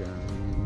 again.